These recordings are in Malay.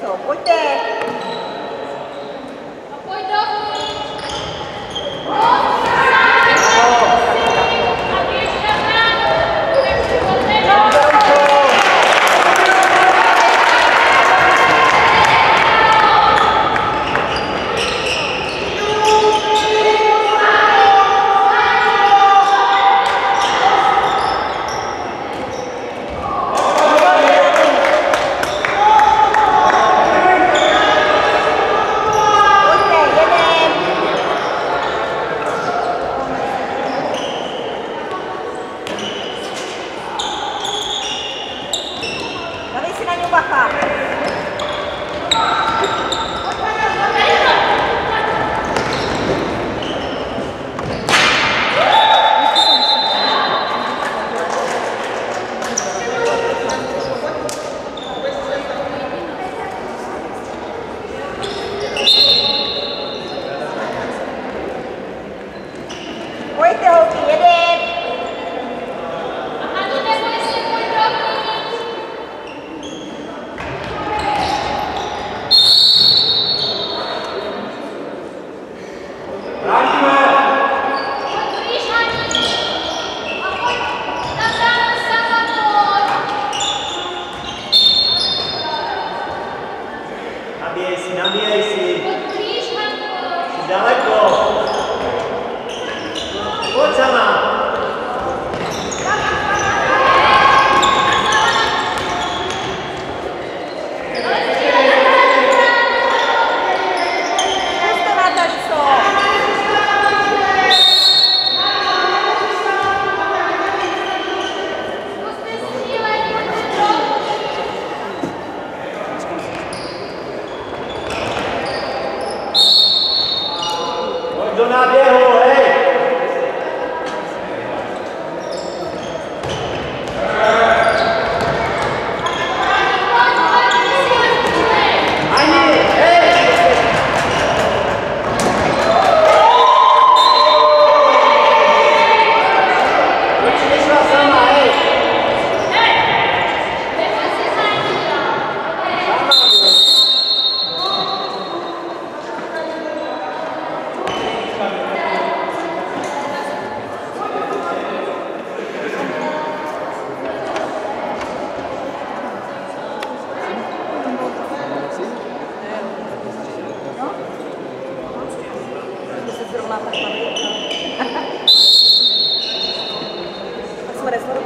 そこで Sinanuba ka. sobre eso.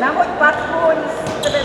Nahoď patku, oni z tebe